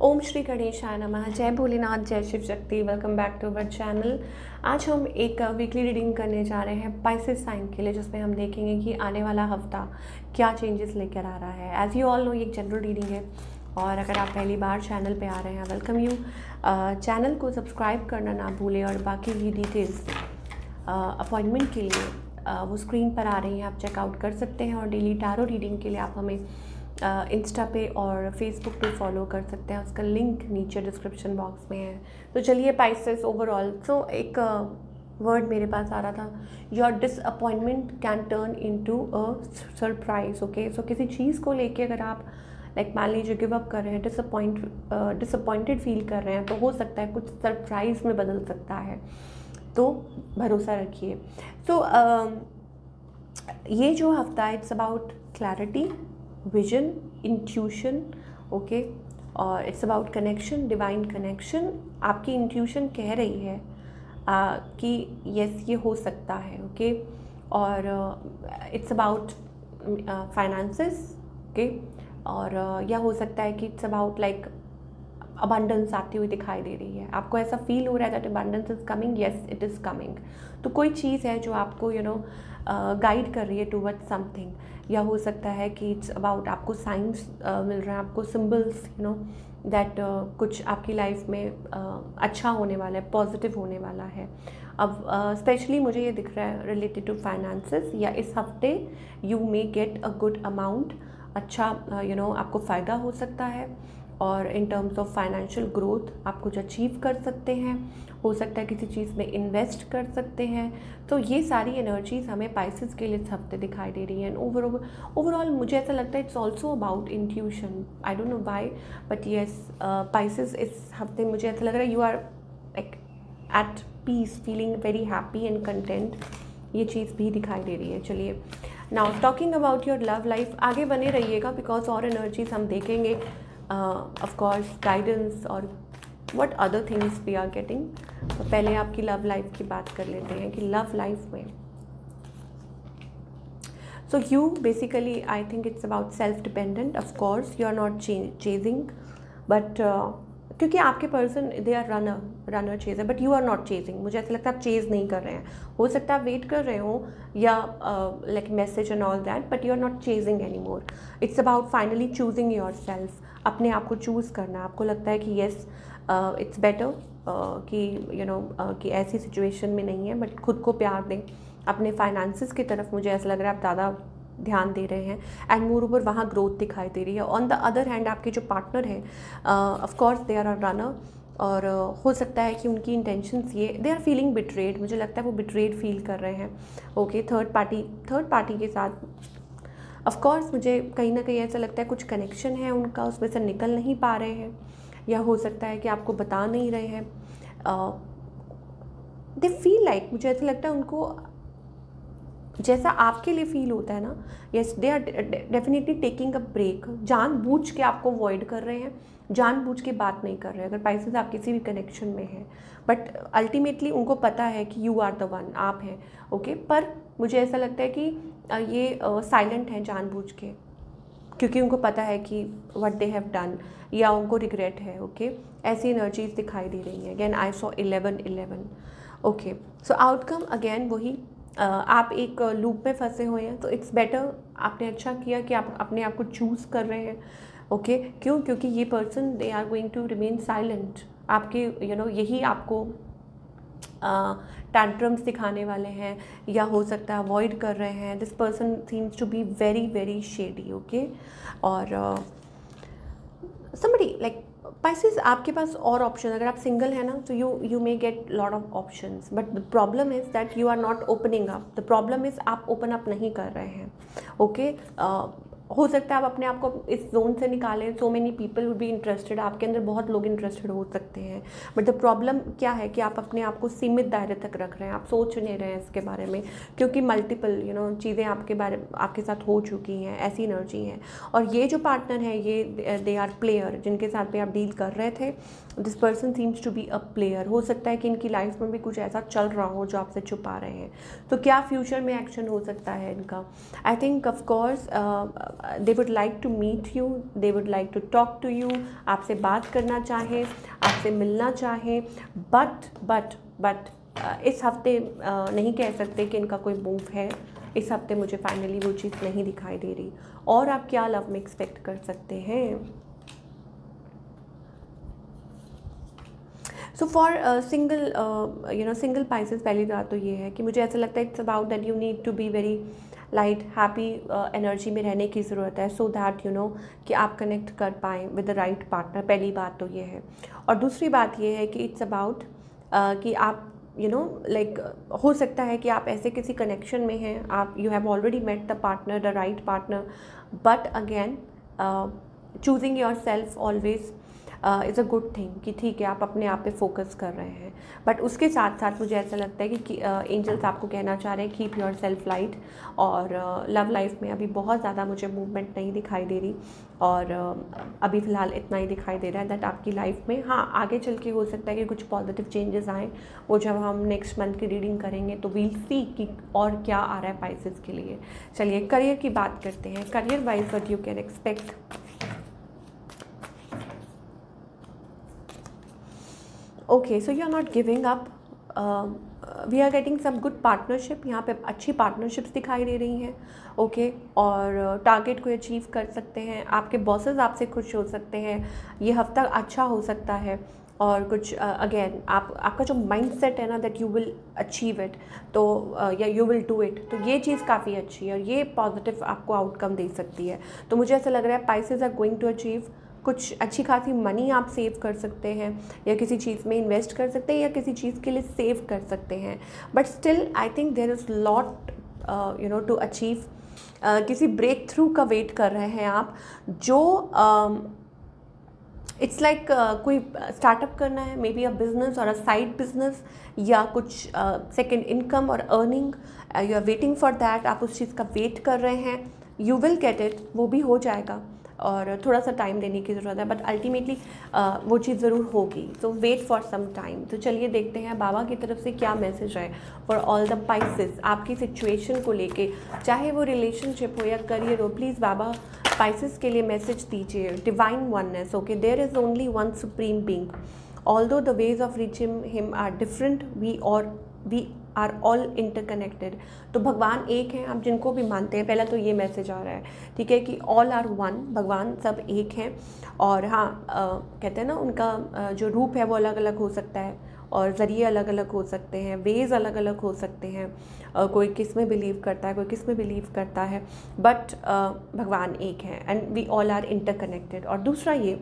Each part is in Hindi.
ओम श्री गणेश गणेशाय नमः। जय भोलेनाथ जय Shiv Shakti. Welcome back to our channel आज हम एक वीकली रीडिंग करने जा रहे हैं पाइसिस साइन के लिए जिसमें हम देखेंगे कि आने वाला हफ़्ता क्या चेंजेस लेकर आ रहा है। एज़ यू ऑल नो ये एक जनरल रीडिंग है और अगर आप पहली बार चैनल पे आ रहे हैं वेलकम यू चैनल को सब्सक्राइब करना ना भूलें और बाकी भी डिटेल्स अपॉइंटमेंट के लिए uh, वो स्क्रीन पर आ रही हैं। आप चेकआउट कर सकते हैं और डेली टारो रीडिंग के लिए आप हमें इंस्टा पे और फेसबुक पे फॉलो कर सकते हैं। उसका लिंक नीचे डिस्क्रिप्शन बॉक्स में है। तो चलिए पाइसेस ओवरऑल सो एक वर्ड मेरे पास आ रहा था। Your disappointment can turn into a surprise okay so किसी चीज़ को लेके अगर आप लाइक मान लीजिए गिव अप कर रहे हैं डिसअपॉइंट डिसअपॉइंटेड फील कर रहे हैं तो हो सकता है कुछ सरप्राइज़ में बदल सकता है। तो भरोसा रखिए। सो so, uh, ये जो हफ़्ता है it's about clarity vision intuition okay और it's about connection divine connection आपकी इंट्यूशन कह रही है आ, कि यस ये हो सकता है ओके okay? और इट्स अबाउट फाइनेंसेस ओके और uh, या हो सकता है कि इट्स अबाउट लाइक अबंडेंस आती हुई दिखाई दे रही है। आपको ऐसा फील हो रहा है that abundance is coming yes it is coming तो कोई चीज़ है जो आपको यू नो गाइड कर रही है टूवर्ड्स समथिंग या हो सकता है कि इट्स अबाउट आपको साइंस uh, मिल रहा है आपको सिम्बल्स यू नो दैट कुछ आपकी लाइफ में uh, अच्छा होने वाला है पॉजिटिव होने वाला है। अब स्पेशली uh, मुझे ये दिख रहा है रिलेटेड टू फाइनेंसेस या इस हफ़्ते you may get a good amount अच्छा you uh, know you know, आपको फ़ायदा हो सकता है। और in terms of financial growth आप कुछ अचीव कर सकते हैं। हो सकता है किसी चीज़ में इन्वेस्ट कर सकते हैं। तो ये सारी एनर्जीज हमें पाइसिस के लिए इस हफ़्ते दिखाई दे रही हैं। ओवर ओवरऑल मुझे ऐसा लगता है it's also about intuition I don't know by but yes Pisces इस हफ़्ते मुझे ऐसा लग रहा है you are like at peace feeling very happy and content ये चीज़ भी दिखाई दे रही है। चलिए now talking about your love life आगे बने रहिएगा बिकॉज़ और एनर्जीज हम देखेंगे। ऑफ़ कोर्स गाइडेंस और what other things we are getting पहले आपकी लव लाइफ की बात कर लेते हैं कि लव लाइफ में। So you basically I think it's about self dependent of course you are not chasing but क्योंकि आपके person they are runner runner chaser but you are not chasing मुझे ऐसा लगता है आप चेज नहीं कर रहे हैं। हो सकता है आप वेट कर रहे हो या like message and all that but you are not chasing anymore it's about finally choosing yourself अपने आप को चूज़ करना। आपको लगता है कि येस इट्स बेटर कि यू नो कि ऐसी सिचुएशन में नहीं है बट खुद को प्यार दें। अपने फाइनेंसिस की तरफ़ मुझे ऐसा लग रहा है आप ज़्यादा ध्यान दे रहे हैं। एंड मोर ओवर वहाँ ग्रोथ दिखाई दे रही है। ऑन द अदर हैंड आपके जो पार्टनर हैं of course they are runner और uh, हो सकता है कि उनकी इंटेंशंस ये दे आर फीलिंग बिट्रेड मुझे लगता है वो बिट्रेड फील कर रहे हैं। Okay third party third party के साथ ऑफकोर्स मुझे कहीं ना कहीं ऐसा लगता है कुछ कनेक्शन है उनका, उसमें से निकल नहीं पा रहे हैं। या हो सकता है कि आपको बता नहीं रहे हैं। दे फील लाइक मुझे ऐसा लगता है उनको जैसा आपके लिए फील होता है ना yes they are definitely taking a break जान बूझ के आपको अवॉइड कर रहे हैं। जान बूझ के बात नहीं कर रहे अगर पाइसेस आप किसी भी कनेक्शन में हैं। बट अल्टीमेटली उनको पता है कि यू आर द वन आप हैं ओके? पर मुझे ऐसा लगता है कि ये साइलेंट हैं जानबूझ के। क्योंकि उनको पता है कि वट दे हैव डन या उनको रिग्रेट है ओके okay? ऐसी एनर्जीज दिखाई दे रही हैं। Again I saw eleven eleven okay so outcome again वही Uh, आप एक लूप में फंसे हुए हैं तो इट्स बेटर आपने अच्छा किया कि आप अपने आप को चूज़ कर रहे हैं। Okay okay? क्यों? क्योंकि ये person they are going to remain silent आपके यू you नो know, यही आपको टैंट्रम्स दिखाने वाले हैं या हो सकता है अवॉइड कर रहे हैं. This person seems to be very very shady okay और समबडी लाइक पाइसिस आपके पास और ऑप्शन अगर आप सिंगल है ना तो you you may get lot of option but the problem is that you are not opening up the problem is आप ओपन अप नहीं कर रहे हैं. Okay okay? uh, हो सकता है आप अपने आप को इस जोन से निकालें। So many people would be interested आपके अंदर बहुत लोग इंटरेस्टेड हो सकते हैं। बट द प्रॉब्लम क्या है कि आप अपने आप को सीमित दायरे तक रख रहे हैं। आप सोच नहीं रहे हैं इसके बारे में, क्योंकि मल्टीपल यू नो चीज़ें आपके बारे, आपके साथ हो चुकी हैं, ऐसी एनर्जी हैं। और ये जो पार्टनर है, ये दे आर प्लेयर जिनके साथ भी आप डील कर रहे थे this person seems to be a player हो सकता है कि इनकी लाइफ में भी कुछ ऐसा चल रहा हो जो आपसे छुपा रहे हैं। तो क्या फ्यूचर में एक्शन हो सकता है इनका? I think of course they would like to meet you they would like to talk to you आपसे बात करना चाहें आपसे मिलना चाहें बट बट बट इस हफ़्ते uh, नहीं कह सकते कि इनका कोई मूव है। इस हफ़्ते मुझे फाइनली वो चीज़ नहीं दिखाई दे रही। और आप क्या लव में एक्सपेक्ट कर सकते हैं? So for single you know single Pisces पहली बात तो ये है कि मुझे ऐसा लगता है it's about that you need to be very light happy energy में रहने की ज़रूरत है सो दैट यू नो कि आप कनेक्ट कर पाएँ विद द राइट पार्टनर पहली बात तो ये है। और दूसरी बात ये है कि इट्स अबाउट uh, कि आप यू नो लाइक हो सकता है कि आप ऐसे किसी कनेक्शन में हैं आप you have already met the partner the right partner but again choosing yourself always is a good thing कि ठीक है आप अपने आप पे फोकस कर रहे हैं। बट उसके साथ साथ मुझे ऐसा लगता है कि एंजल्स uh, आपको कहना चाह रहे हैं कीप योर सेल्फ लाइट और लव uh, लाइफ में अभी बहुत ज़्यादा मुझे मूवमेंट नहीं दिखाई दे रही और uh, अभी फ़िलहाल इतना ही दिखाई दे रहा है दैट आपकी लाइफ में। हाँ आगे चल के हो सकता है कि कुछ पॉजिटिव चेंजेस आएँ वो जब हम नेक्स्ट मंथ की रीडिंग करेंगे तो वील सी कि और क्या आ रहा है पाइसिस के लिए। चलिए करियर की बात करते हैं। Career wise what you can expect okay so you are not giving up we are getting some good partnership यहाँ पे अच्छी पार्टनरशिप्स दिखाई दे रही हैं. Okay okay? और टारगेट uh, को अचीव कर सकते हैं. आपके बॉसेस आपसे खुश हो सकते हैं. ये हफ़्ता अच्छा हो सकता है. और कुछ अगेन uh, आप आपका जो माइंड सेट है ना that you will achieve it तो uh, या यू विल डू इट तो ये चीज़ काफ़ी अच्छी है और ये पॉजिटिव आपको आउटकम दे सकती है. तो मुझे ऐसा लग रहा है Pisces are going to achieve कुछ अच्छी खासी मनी आप सेव कर सकते हैं या किसी चीज़ में इन्वेस्ट कर सकते हैं या किसी चीज़ के लिए सेव कर सकते हैं। But still I think there is lot you know to achieve किसी ब्रेक थ्रू का वेट कर रहे हैं आप जो it's um, like like, uh, कोई स्टार्टअप करना है मे बी अ बिज़नेस और अ साइड बिज़नेस या कुछ सेकेंड uh, इनकम और earning you are waiting for that आप उस चीज़ का वेट कर रहे हैं यू विल गेट इट वो भी हो जाएगा। और थोड़ा सा टाइम देने की ज़रूरत है बट अल्टीमेटली वो चीज़ ज़रूर होगी। So wait for some time तो चलिए देखते हैं बाबा की तरफ़ से क्या मैसेज है फॉर ऑल द पाइसिस आपकी सिचुएशन को लेके। चाहे वो रिलेशनशिप हो या करियर हो प्लीज़ बाबा पाइसिस के लिए मैसेज दीजिए। Divine oneness okay there is only one supreme being though the ways of reaching him are different we और वी आर ऑल इंटरकनेक्टेड। तो भगवान एक हैं आप जिनको भी मानते हैं पहला तो ये मैसेज आ रहा है ठीक है कि ऑल आर वन भगवान सब एक हैं। और हाँ आ, कहते हैं ना उनका जो रूप है वो अलग अलग हो सकता है और ज़रिए अलग अलग हो सकते हैं वेज़ अलग अलग हो सकते हैं। कोई किसमें बिलीव करता है कोई किसमें बिलीव करता है बट भगवान एक है and we all are interconnected और दूसरा ये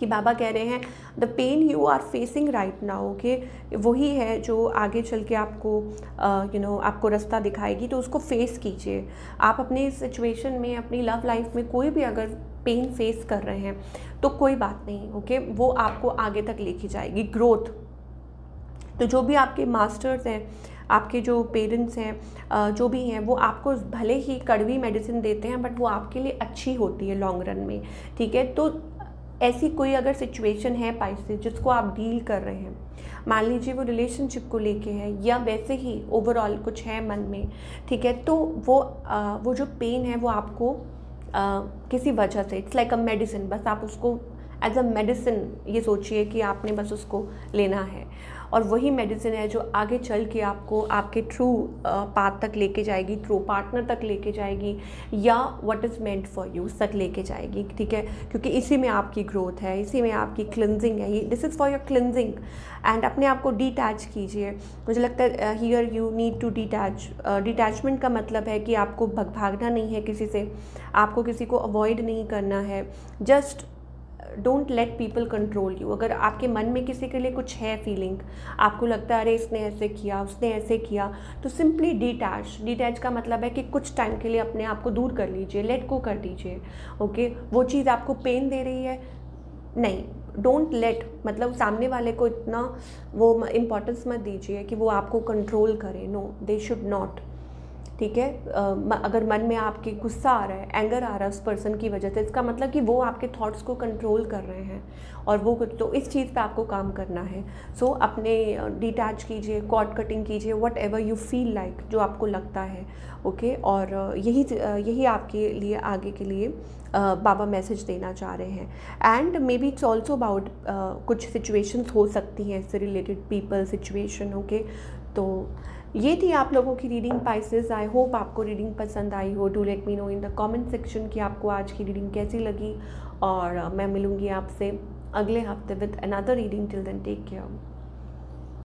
कि बाबा कह रहे हैं the pain you are facing right now okay वही है जो आगे चल के आपको you uh, know you know, आपको रास्ता दिखाएगी तो उसको फेस कीजिए। आप अपने सिचुएशन में अपनी लव लाइफ में कोई भी अगर पेन फेस कर रहे हैं तो कोई बात नहीं ओके okay? वो आपको आगे तक लेके जाएगी ग्रोथ तो जो भी आपके मास्टर्स हैं आपके जो पेरेंट्स हैं जो भी हैं वो आपको भले ही कड़वी मेडिसिन देते हैं बट वो आपके लिए अच्छी होती है लॉन्ग रन में ठीक है? तो ऐसी कोई अगर सिचुएशन है पाइसेस जिसको आप डील कर रहे हैं मान लीजिए वो रिलेशनशिप को लेके है या वैसे ही ओवरऑल कुछ है मन में ठीक है तो वो आ, वो जो पेन है वो आपको आ, किसी वजह से इट्स लाइक अ मेडिसिन बस आप उसको एज अ मेडिसिन ये सोचिए कि आपने बस उसको लेना है। और वही मेडिसिन है जो आगे चल के आपको, आपके ट्रू पाथ तक लेके जाएगी ट्रू पार्टनर तक लेके जाएगी, या what is meant for you तक लेके जाएगी, ठीक है? क्योंकि इसी में आपकी ग्रोथ है, इसी में आपकी क्लिनजिंग है। This is for your cleansing and अपने आप को डिटैच कीजिए। मुझे लगता है here you need to detach detachment का मतलब है कि आपको भग भागना नहीं है किसी से। आपको किसी को अवॉइड नहीं करना है। Just don't let people control you अगर आपके मन में किसी के लिए कुछ है फीलिंग आपको लगता है, अरे, इसने ऐसे किया, उसने ऐसे किया तो सिंपली डिटैच डिटैच का मतलब है कि कुछ टाइम के लिए अपने आप को दूर कर लीजिए लेट को कर दीजिए ओके वो चीज़ आपको पेन दे रही है? नहीं. डोंट लेट मतलब सामने वाले को इतना वो इम्पोर्टेंस मत दीजिए कि वो आपको कंट्रोल करे. नो दे शुड नॉट ठीक है? अगर मन में आपके गुस्सा आ रहा है एंगर आ रहा है उस पर्सन की वजह से इसका मतलब कि वो आपके थॉट्स को कंट्रोल कर रहे हैं और वो तो इस चीज़ पे आपको काम करना है। सो so, अपने डिटैच कीजिए कॉट कटिंग कीजिए whatever you feel like जो आपको लगता है ओके okay? और यही यही आपके लिए आगे के लिए बाबा मैसेज देना चाह रहे हैं। And maybe it's also about कुछ सिचुएशंस हो सकती हैं इससे रिलेटेड पीपल सिचुएशन ओके तो ये थी आप लोगों की रीडिंग पाइसेस आई होप आपको रीडिंग पसंद आई हो. Do let me know in the comment section कि आपको आज की रीडिंग कैसी लगी और मैं मिलूँगी आपसे अगले हफ़्ते with another reading till then take care